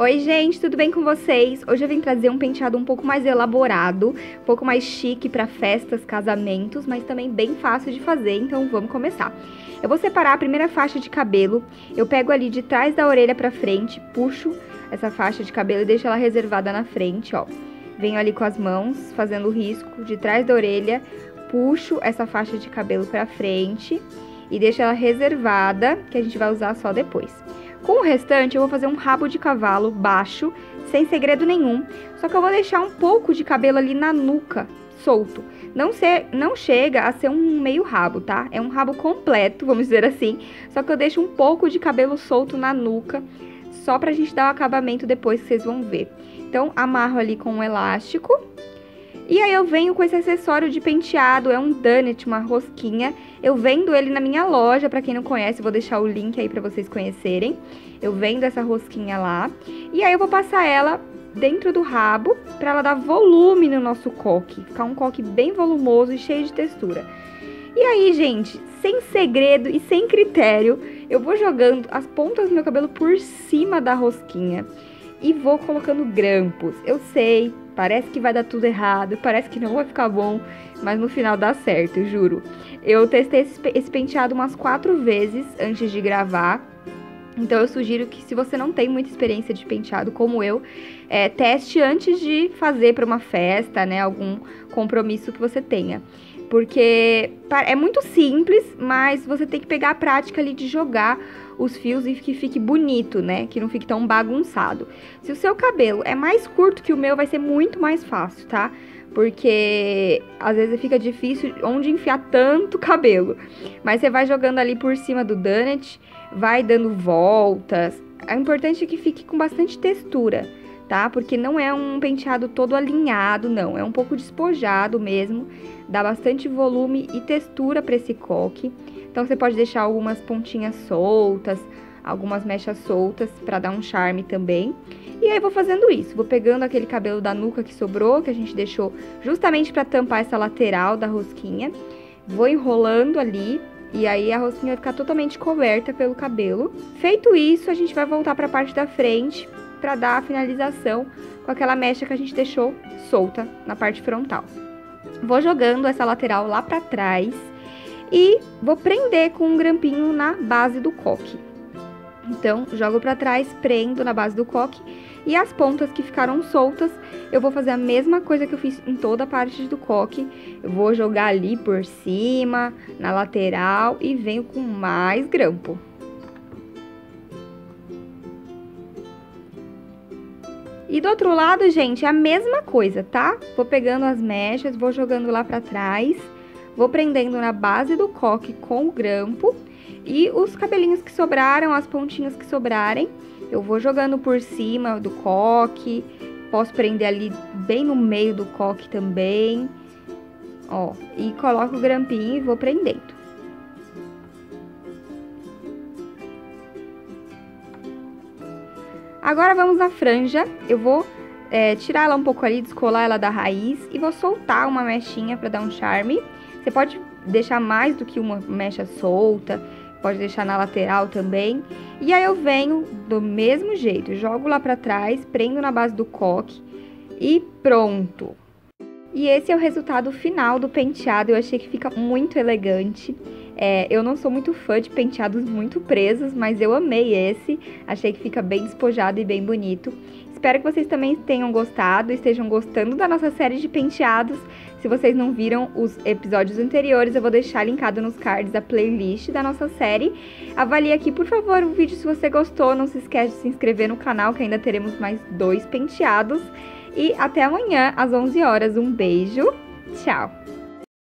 Oi gente, tudo bem com vocês? Hoje eu vim trazer um penteado um pouco mais elaborado, um pouco mais chique para festas, casamentos, mas também bem fácil de fazer, então vamos começar. Eu vou separar a primeira faixa de cabelo, eu pego ali de trás da orelha para frente, puxo essa faixa de cabelo e deixo ela reservada na frente, ó. Venho ali com as mãos, fazendo o risco de trás da orelha, puxo essa faixa de cabelo para frente e deixo ela reservada, que a gente vai usar só depois. Com o restante, eu vou fazer um rabo de cavalo baixo, sem segredo nenhum, só que eu vou deixar um pouco de cabelo ali na nuca, solto. Não, ser, não chega a ser um meio rabo, tá? É um rabo completo, vamos dizer assim, só que eu deixo um pouco de cabelo solto na nuca, só pra gente dar o acabamento depois vocês vão ver. Então, amarro ali com um elástico. E aí eu venho com esse acessório de penteado, é um donut, uma rosquinha. Eu vendo ele na minha loja, para quem não conhece, vou deixar o link aí para vocês conhecerem. Eu vendo essa rosquinha lá. E aí eu vou passar ela dentro do rabo para ela dar volume no nosso coque, ficar um coque bem volumoso e cheio de textura. E aí, gente, sem segredo e sem critério, eu vou jogando as pontas do meu cabelo por cima da rosquinha e vou colocando grampos. Eu sei, parece que vai dar tudo errado, parece que não vai ficar bom, mas no final dá certo, juro. Eu testei esse penteado umas quatro vezes antes de gravar. Então eu sugiro que se você não tem muita experiência de penteado como eu, é, teste antes de fazer para uma festa, né? Algum compromisso que você tenha. Porque é muito simples, mas você tem que pegar a prática ali de jogar os fios e que fique bonito, né? Que não fique tão bagunçado. Se o seu cabelo é mais curto que o meu, vai ser muito mais fácil, tá? Porque às vezes fica difícil onde enfiar tanto cabelo. Mas você vai jogando ali por cima do donut, vai dando voltas. O importante é que fique com bastante textura, tá? Porque não é um penteado todo alinhado, não. É um pouco despojado mesmo. Dá bastante volume e textura para esse coque. Então você pode deixar algumas pontinhas soltas, algumas mechas soltas para dar um charme também. E aí vou fazendo isso, vou pegando aquele cabelo da nuca que sobrou, que a gente deixou justamente para tampar essa lateral da rosquinha. Vou enrolando ali e aí a rosquinha vai ficar totalmente coberta pelo cabelo. Feito isso, a gente vai voltar para a parte da frente para dar a finalização com aquela mecha que a gente deixou solta na parte frontal. Vou jogando essa lateral lá para trás e vou prender com um grampinho na base do coque. Então, jogo para trás, prendo na base do coque e as pontas que ficaram soltas, eu vou fazer a mesma coisa que eu fiz em toda a parte do coque. Eu vou jogar ali por cima, na lateral e venho com mais grampo. E do outro lado, gente, é a mesma coisa, tá? Vou pegando as mechas, vou jogando lá pra trás Vou prendendo na base do coque com o grampo e os cabelinhos que sobraram, as pontinhas que sobrarem, eu vou jogando por cima do coque. Posso prender ali bem no meio do coque também. Ó, e coloco o grampinho e vou prendendo. Agora vamos na franja. Eu vou é, tirar ela um pouco ali, descolar ela da raiz e vou soltar uma mechinha para dar um charme. Você pode deixar mais do que uma mecha solta, pode deixar na lateral também. E aí eu venho do mesmo jeito, jogo lá para trás, prendo na base do coque e pronto. E esse é o resultado final do penteado, eu achei que fica muito elegante. É, eu não sou muito fã de penteados muito presos, mas eu amei esse. Achei que fica bem despojado e bem bonito. Espero que vocês também tenham gostado, estejam gostando da nossa série de penteados. Se vocês não viram os episódios anteriores, eu vou deixar linkado nos cards a playlist da nossa série. Avalie aqui, por favor, o vídeo se você gostou. Não se esquece de se inscrever no canal, que ainda teremos mais dois penteados. E até amanhã, às 11 horas. Um beijo. Tchau!